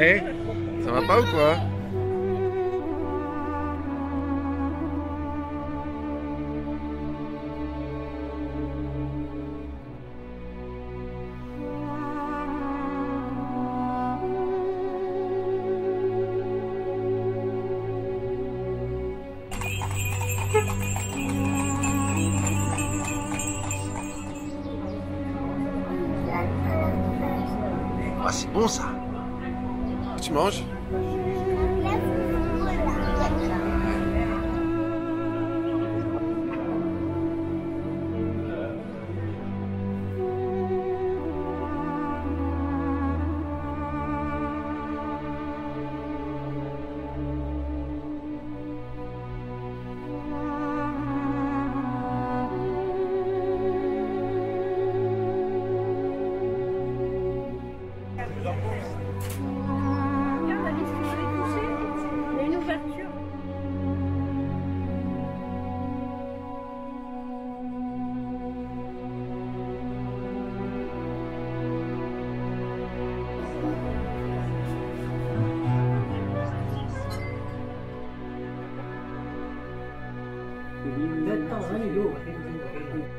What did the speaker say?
Eh Ça va pas ou quoi? Ah, c'est bon ça. Tu manges 你这到哪里给我个